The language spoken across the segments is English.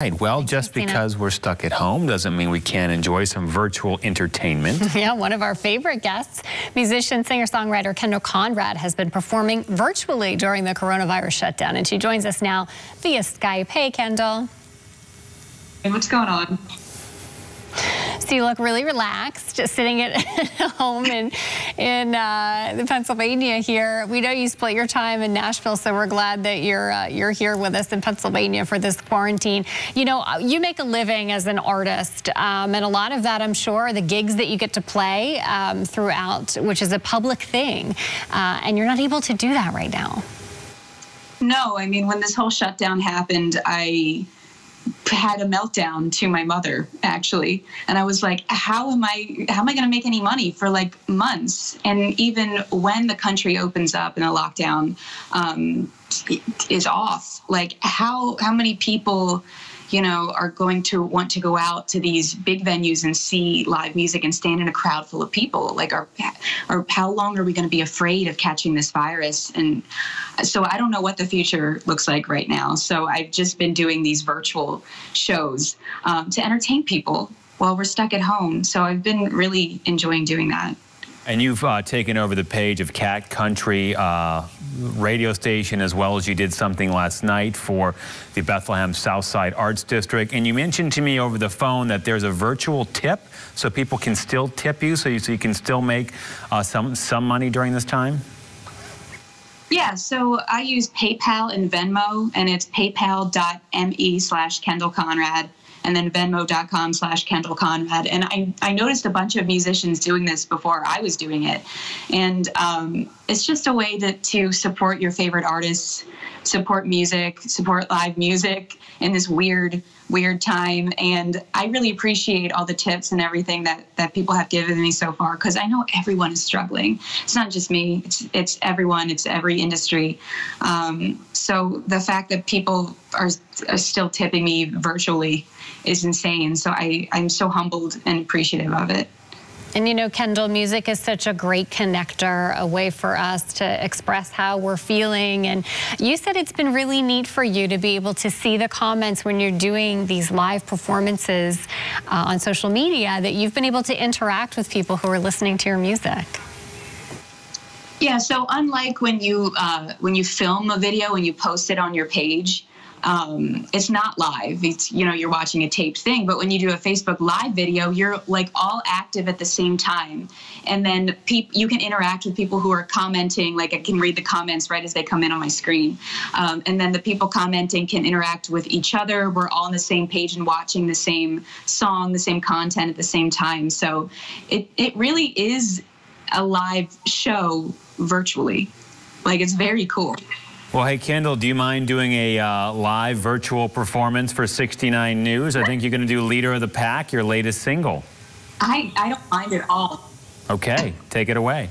Right. Well, just because we're stuck at home doesn't mean we can't enjoy some virtual entertainment. yeah, one of our favorite guests, musician, singer-songwriter Kendal Conrad has been performing virtually during the coronavirus shutdown, and she joins us now via Skype. Hey, Kendal. Hey, what's going on? So you look really relaxed, just sitting at home in, in uh, Pennsylvania here. We know you split your time in Nashville, so we're glad that you're, uh, you're here with us in Pennsylvania for this quarantine. You know, uh, you make a living as an artist, um, and a lot of that, I'm sure, are the gigs that you get to play um, throughout, which is a public thing, uh, and you're not able to do that right now. No, I mean, when this whole shutdown happened, I had a meltdown to my mother actually. And i was like how am i how am i going to make any money for like months? And even when the country opens up and the lockdown um, is off. Like how how many people you know, are going to want to go out to these big venues and see live music and stand in a crowd full of people. Like, are, or how long are we going to be afraid of catching this virus? And so I don't know what the future looks like right now. So I've just been doing these virtual shows um, to entertain people while we're stuck at home. So I've been really enjoying doing that. And you've uh, taken over the page of Cat Country uh, radio station as well as you did something last night for the Bethlehem Southside Arts District. And you mentioned to me over the phone that there's a virtual tip so people can still tip you so you, so you can still make uh, some, some money during this time? Yeah, so I use PayPal and Venmo, and it's paypal.me slash Kendal Conrad and then venmo.com slash Kendal Conrad. And I, I noticed a bunch of musicians doing this before I was doing it. And um, it's just a way to, to support your favorite artists, support music, support live music in this weird, weird time. And I really appreciate all the tips and everything that, that people have given me so far because I know everyone is struggling. It's not just me, it's, it's everyone, it's every industry. Um, so the fact that people are, are still tipping me virtually is insane. So I, I'm so humbled and appreciative of it. And you know, Kendal, music is such a great connector, a way for us to express how we're feeling. And you said it's been really neat for you to be able to see the comments when you're doing these live performances uh, on social media, that you've been able to interact with people who are listening to your music. Yeah, so unlike when you uh, when you film a video and you post it on your page, um, it's not live. It's you know you're watching a taped thing, but when you do a Facebook Live video, you're like all active at the same time, and then peop- you can interact with people who are commenting. Like I can read the comments right as they come in on my screen, um, and then the people commenting can interact with each other. We're all on the same page and watching the same song, the same content at the same time. So it it really is a live show virtually. Like it's very cool. Well, hey, Kendal, do you mind doing a uh, live virtual performance for 69 News? I think you're going to do Leader of the Pack, your latest single. I, I don't mind at all. Okay, take it away.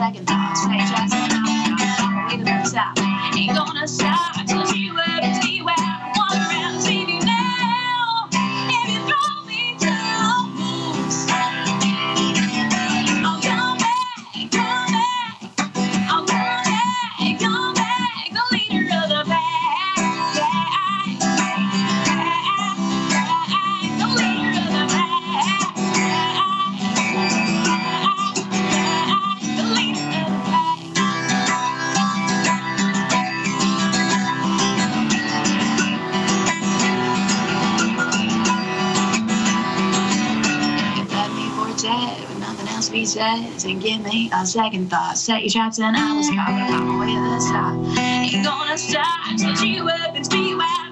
second thought. Say just enough. I'm away to the top. Ain't gonna stop said. And give me a second thought. Set your traps and I was caught. I'm away the stop. Ain't gonna stop. Up and speed wide.